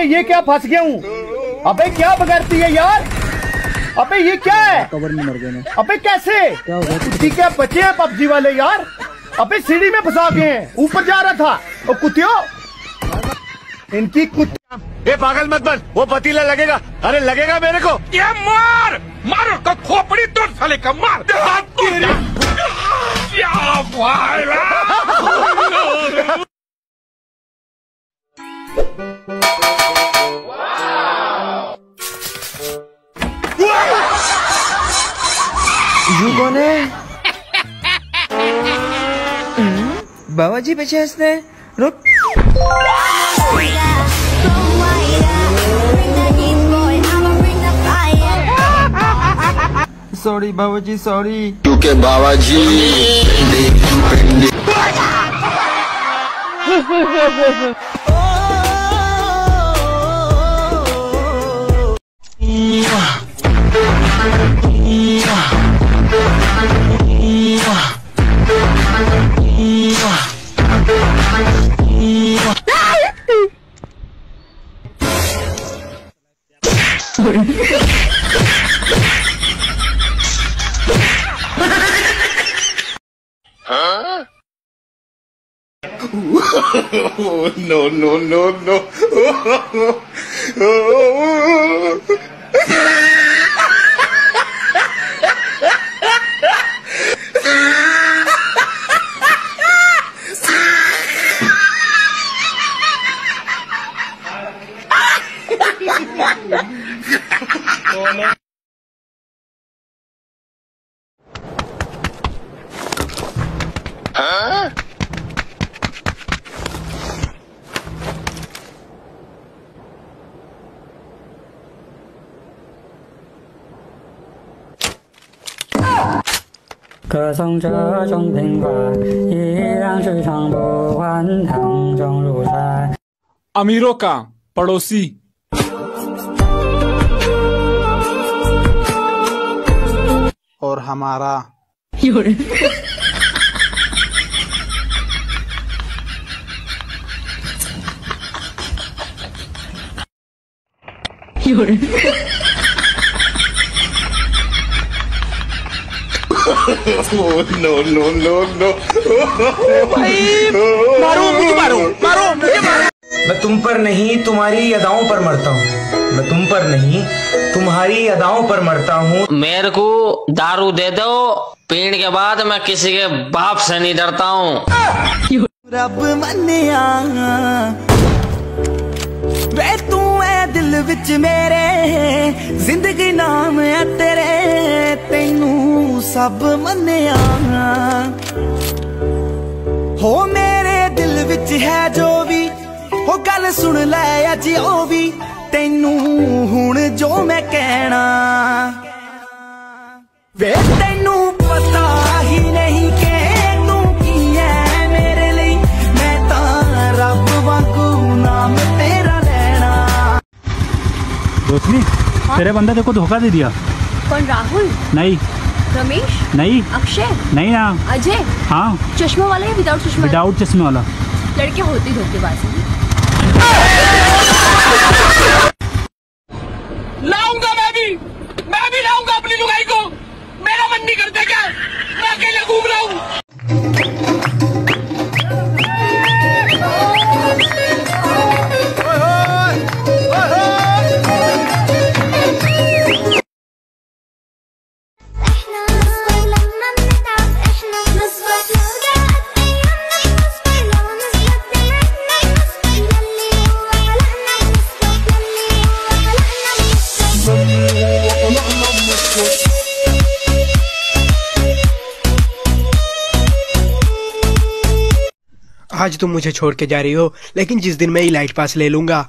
अबे ये क्या फंस गया हूँ? अबे क्या बगैरती है यार? अबे ये क्या है? कवर में मर गए ना। अबे कैसे? क्या हो गया? ठीक है बचे हैं पबजी वाले यार? अबे सीढ़ी में फंसा गए हैं। ऊपर जा रहा था। और कुतियो इनकी कुत ये पागल मत बन। वो पतीला लगेगा। अरे लगेगा मेरे को। ये मार! मार उसको खोपड़ी तोड़ साले का मार। क्या कौन है बाबा जी पीछे हँसते हैं रुक। सॉरी बाबा जी सॉरी क्योंकि बाबा जी पिंडी। Sorry. huh? oh, no, no, no, no. Oh, oh, oh. Yeah. अमीरों का पड़ोसी और हमारा। No no no no मारो मुझे मारो मारो मुझे मारो मैं तुम पर नहीं तुम्हारी अदाओं पर मरता हूँ। मैं तुम पर नहीं तुम्हारी अदाओं पर मरता हूँ। मेरे को दारू दे दो पीने के बाद मैं किसी के बाप से नहीं डरता हूँ। रब मनिया वे तू है दिल विच मेरे ज़िंदगी नाम है तेरे तेनू सब मनिया हो मेरे दिल विच है जो भी हो गल सुन ले अज ओ भी। तेनू हुन जो मैं कहना ਵੇ ਤੈਨੂੰ ਪਤਾ ਹੀ ਨਹੀਂ ਕਿ ਤੂੰ ਕੀ ਹੈ ਮੇਰੇ ਲਈ ਮੈਂ ਤਾਂ ਰੱਬ ਵਾਂਗੂ ਨਾਮ ਤੇਰਾ ਲੈਣਾ रोशनी तेरे बंदा तेरे को धोखा दे दिया कौन राहुल नहीं रमेश नहीं अक्षय नहीं ना अजय हाँ चश्मा वाला या विदाउट चश्मा विदाउट चश्मे वाला लड़के होती धोखेबाज अपनी लुगाई को मेरा मन नहीं करता क्या? मैं अकेला घूम रहा हूँ। आज तुम मुझे छोड़ के जा रही हो, लेकिन जिस दिन मैं इलाइट पास ले लूँगा।